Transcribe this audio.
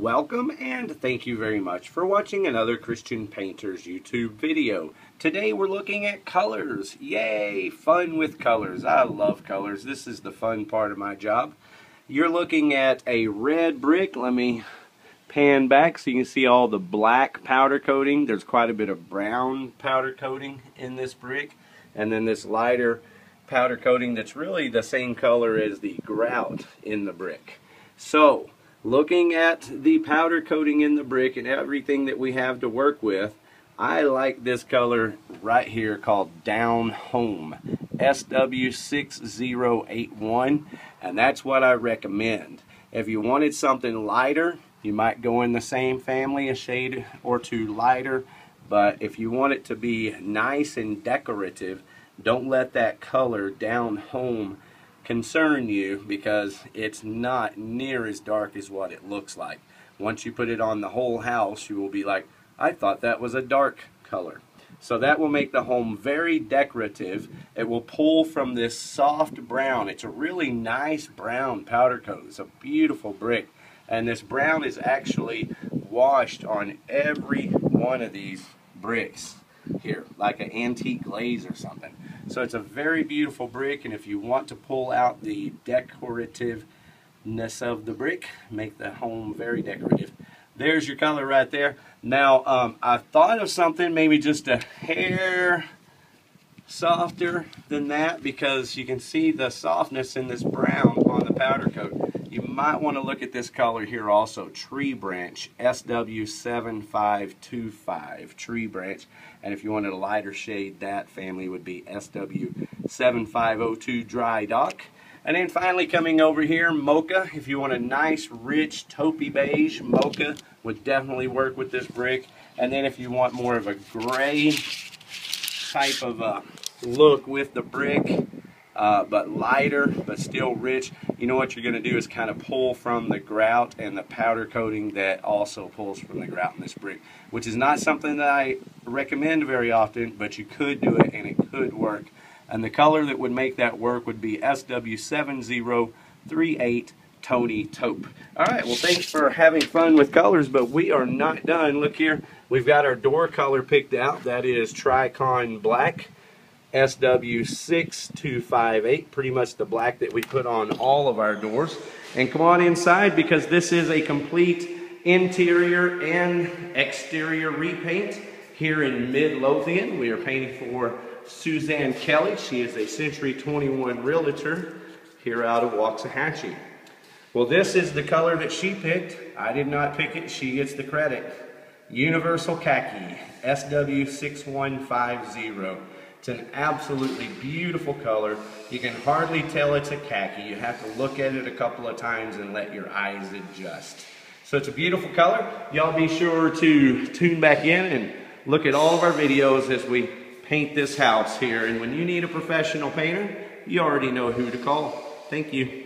Welcome and thank you very much for watching another Christian Painters YouTube video. Today we're looking at colors. Yay! Fun with colors. I love colors. This is the fun part of my job. You're looking at a red brick. Let me pan back so you can see all the black powder coating. There's quite a bit of brown powder coating in this brick. And then this lighter powder coating that's really the same color as the grout in the brick. So, looking at the powder coating in the brick and everything that we have to work with, I like this color right here called Down Home, SW6081, and that's what I recommend. If you wanted something lighter, you might go in the same family, a shade or two lighter, but if you want it to be nice and decorative, don't let that color Down Home concern you because it's not near as dark as what it looks like. Once you put it on the whole house, you will be like, I thought that was a dark color. So that will make the home very decorative. It will pull from this soft brown. It's a really nice brown powder coat. It's a beautiful brick. And this brown is actually washed on every one of these bricks here, like an antique glaze or something. So it's a very beautiful brick, and if you want to pull out the decorativeness of the brick, make the home very decorative. There's your color right there. Now, um, I thought of something maybe just a hair softer than that because you can see the softness in this brown on the powder coat. You might want to look at this color here also, Tree Branch, SW7525, Tree Branch. And if you wanted a lighter shade, that family would be SW7502 Dry Dock. And then finally coming over here, Mocha. If you want a nice, rich, taupey beige, Mocha would definitely work with this brick. And then if you want more of a gray type of uh, look with the brick, uh, but lighter, but still rich. You know what you're going to do is kind of pull from the grout and the powder coating that also pulls from the grout in this brick, which is not something that I recommend very often, but you could do it and it could work. And the color that would make that work would be SW7038 Tony Taupe. All right, well, thanks for having fun with colors, but we are not done. Look here, we've got our door color picked out. That is Tricorn Black. SW6258, pretty much the black that we put on all of our doors. And come on inside because this is a complete interior and exterior repaint here in Midlothian. We are painting for Suzanne Kelly. She is a Century 21 realtor here out of Waxahachie. Well, this is the color that she picked. I did not pick it. She gets the credit. Universal Khaki, SW6150. It's an absolutely beautiful color. You can hardly tell it's a khaki. You have to look at it a couple of times and let your eyes adjust. So it's a beautiful color. Y'all be sure to tune back in and look at all of our videos as we paint this house here. And when you need a professional painter, you already know who to call. Thank you.